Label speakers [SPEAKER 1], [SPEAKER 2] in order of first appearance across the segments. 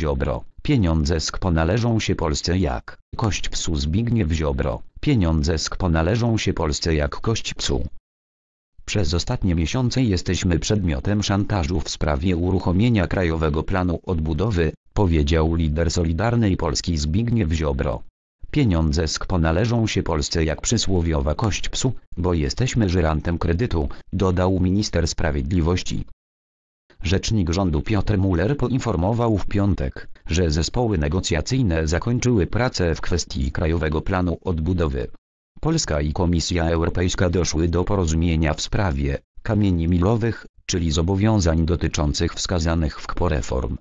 [SPEAKER 1] Ziobro, pieniądze z KPO należą się Polsce jak kość psu Zbigniew Ziobro, pieniądze z KPO należą się Polsce jak kość psu. Przez ostatnie miesiące jesteśmy przedmiotem szantażu w sprawie uruchomienia Krajowego Planu Odbudowy, powiedział lider Solidarnej Polski Zbigniew Ziobro. Pieniądze z KPO należą się Polsce jak przysłowiowa kość psu, bo jesteśmy żyrantem kredytu, dodał minister sprawiedliwości. Rzecznik rządu Piotr Muller poinformował w piątek, że zespoły negocjacyjne zakończyły pracę w kwestii Krajowego Planu Odbudowy. Polska i Komisja Europejska doszły do porozumienia w sprawie kamieni milowych, czyli zobowiązań dotyczących wskazanych w KPO reform.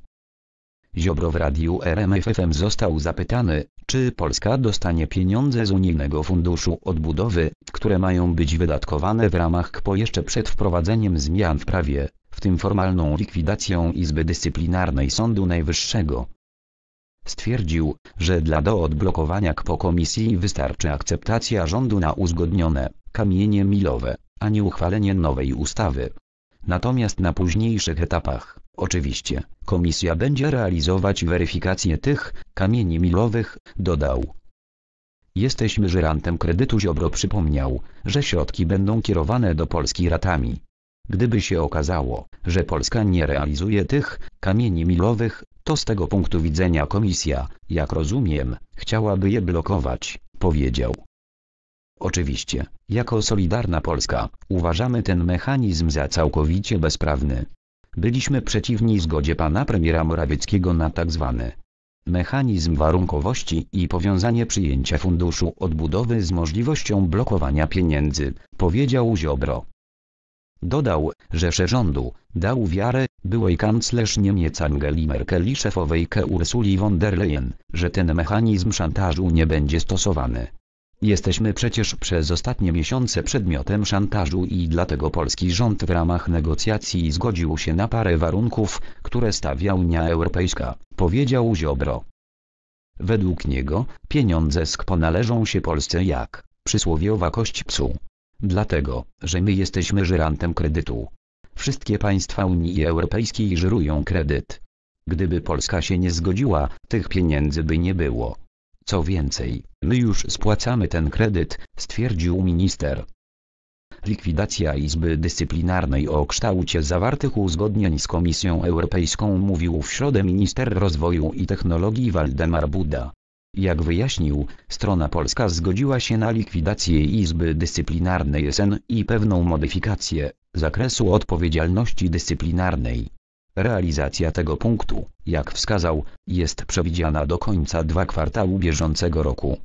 [SPEAKER 1] Ziobro w radiu RMFFM został zapytany, czy Polska dostanie pieniądze z Unijnego Funduszu Odbudowy, które mają być wydatkowane w ramach KPO jeszcze przed wprowadzeniem zmian w prawie, w tym formalną likwidacją Izby Dyscyplinarnej Sądu Najwyższego. Stwierdził, że dla do odblokowania KPO Komisji wystarczy akceptacja rządu na uzgodnione kamienie milowe, a nie uchwalenie nowej ustawy. Natomiast na późniejszych etapach, oczywiście, Komisja będzie realizować weryfikację tych kamieni milowych, dodał. Jesteśmy żyrantem kredytu Ziobro przypomniał, że środki będą kierowane do Polski ratami. Gdyby się okazało, że Polska nie realizuje tych kamieni milowych, to z tego punktu widzenia komisja, jak rozumiem, chciałaby je blokować, powiedział. Oczywiście, jako Solidarna Polska, uważamy ten mechanizm za całkowicie bezprawny. Byliśmy przeciwni zgodzie pana premiera Morawieckiego na tzw. mechanizm warunkowości i powiązanie przyjęcia funduszu odbudowy z możliwością blokowania pieniędzy, powiedział Ziobro. Dodał, że szef rządu dał wiarę byłej kanclerz Niemiec Angeli Merkel i szefowej KE Ursuli von der Leyen, że ten mechanizm szantażu nie będzie stosowany. Jesteśmy przecież przez ostatnie miesiące przedmiotem szantażu i dlatego polski rząd w ramach negocjacji zgodził się na parę warunków, które stawia Unia Europejska, powiedział Ziobro. Według niego, pieniądze z KPO należą się Polsce jak przysłowiowa kość psu. Dlatego, że my jesteśmy żyrantem kredytu. Wszystkie państwa Unii Europejskiej żyrują kredyt. Gdyby Polska się nie zgodziła, tych pieniędzy by nie było. Co więcej, my już spłacamy ten kredyt, stwierdził minister. Likwidacja Izby Dyscyplinarnej o kształcie zawartych uzgodnień z Komisją Europejską mówił w środę minister rozwoju i technologii Waldemar Buda. Jak wyjaśnił, strona polska zgodziła się na likwidację Izby Dyscyplinarnej SN i pewną modyfikację zakresu odpowiedzialności dyscyplinarnej. Realizacja tego punktu, jak wskazał, jest przewidziana do końca dwa kwartału bieżącego roku.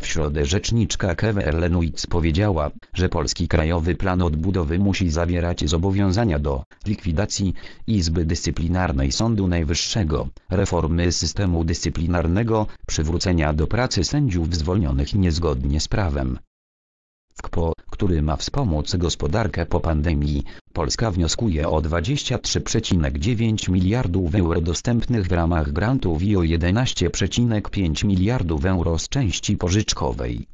[SPEAKER 1] W środę rzeczniczka Keve Erlenowicz powiedziała, że Polski Krajowy Plan Odbudowy musi zawierać zobowiązania do likwidacji Izby Dyscyplinarnej Sądu Najwyższego, reformy systemu dyscyplinarnego, przywrócenia do pracy sędziów zwolnionych niezgodnie z prawem. KPO, który ma wspomóc gospodarkę po pandemii, Polska wnioskuje o 23,9 miliardów euro dostępnych w ramach grantów i o 11,5 miliardów euro z części pożyczkowej.